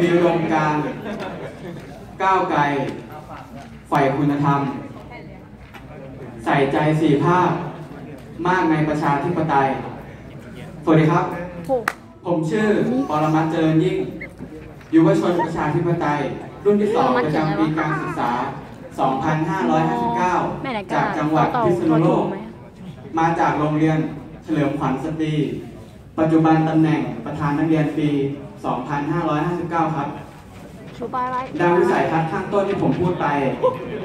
มีอุดมการณ์ก้าวไกลใฝ่คุณธรรม ใส่ใจสี่ภาค มากในประชาธิปไตย สวัสดีครับ ผมชื่อปรมัตเจริญยิ่ง ยุวชนประชาธิปไตย รุ่นที่สองประจำปีการศึกษา 2559 จากจังหวัดพิษณุโลกมมาจากโรงเรียนเฉลิมขวัญสตรี ปัจจุบันตำแหน่งประธานนักเรียนปี 2559 ครับ ชูปลายไว้ดาววิสัยทัศน์ข้างต้นที่ผมพูดไป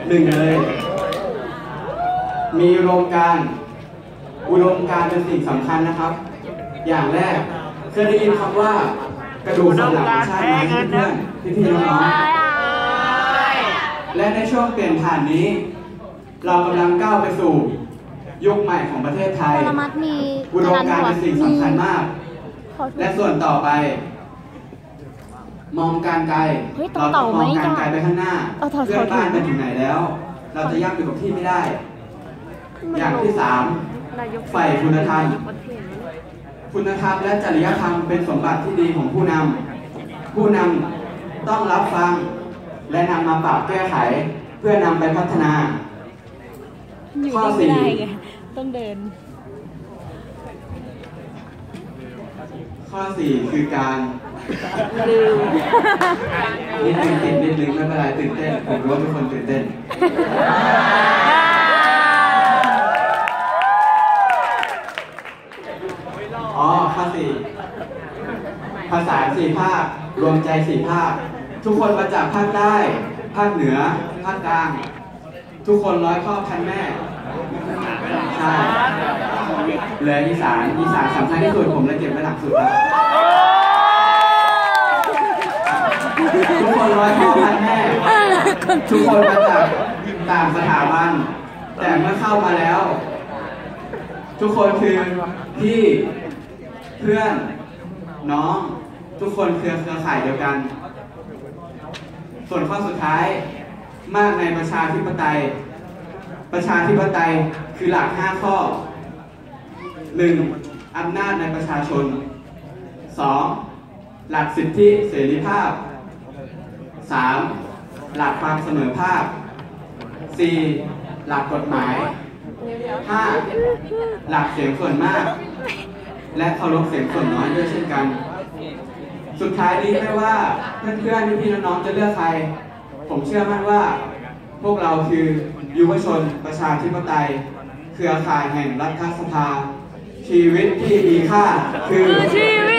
หนึ่งเลย มีอุดมการณ์อุดมการณ์เป็นสิ่งสำคัญนะครับ อย่างแรกเคยได้ยินคำว่ากระดูกสันหลังของชาติไหมเพื่อนๆพี่ๆน้องๆและในช่วงเปลี่ยนผ่านนี้ เรากำลังก้าวไปสู่ยุคใหม่ของประเทศไทย ปรมัดมีอุดมการณ์เป็นสิ่งสำคัญมาก ขอโทษ และส่วนต่อไป มองการไกลเฮ้ยต่อเราต้องต่อไหมมองการไกลไปข้างหน้าเอาถอดเพื่อนถอดบ้านไปถึงไหนแล้ว เราจะย่ำอยู่กับที่ไม่ได้ อย่างที่สามนายกฝ่ายคุณธรรมนายกประเทศคุณธรรมและจริยธรรมเป็นสมบัติที่ดีของผู้นำผู้นำต้องรับฟัง และนำมาปรับแก้ไขเพื่อนำไปพัฒนาอยู่ข้อได้สี่ไม่ได้ไงต้องเดิน ข้อสี่คือการ ลืมนิดนึงติดนิดนึงไม่เป็นไรตื่นเต้นผมรู้ว่าทุกคนตื่นเต้นอ๋อข้อสี่ภาษาสี่ภาครวมใจสี่ภาค ทุกคนมาจากภาคใต้ ภาคเหนือ ภาคกลาง ทุกคนร้อยพ่อพันแม่ใช่เหลืออีสานอีสานสำคัญที่สุดผมเลยเก็บไว้หลังสุดแล้วทุกคนร้อยพ่อพันแม่ ทุกคนมาจากต่างสถาบัน แต่เมื่อเข้ามาแล้ว ทุกคนคือพี่เพื่อนน้อง ทุกคนคือเครือข่ายเดียวกัน ส่วนข้อสุดท้ายมากในประชาธิปไตย ประชาธิปไตยคือหลัก 5 ข้อ 1. อำนาจในประชาชน 2. หลักสิทธิเสรีภาพ 3. หลักความเสมอภาค 4. หลักกฎหมาย 5. หลักเสียงส่วนมาก และเคารพเสียงส่วนน้อยด้วยเช่นกัน สุดท้ายนี้ไม่ว่าเพื่อนๆพี่ๆน้องๆจะเลือกใคร ผมเชื่อมั่นว่า พวกเราคือยุวชนประชาธิปไตย เครือข่ายแห่งรัฐสภา ชีวิตที่มีค่าคือชีวิต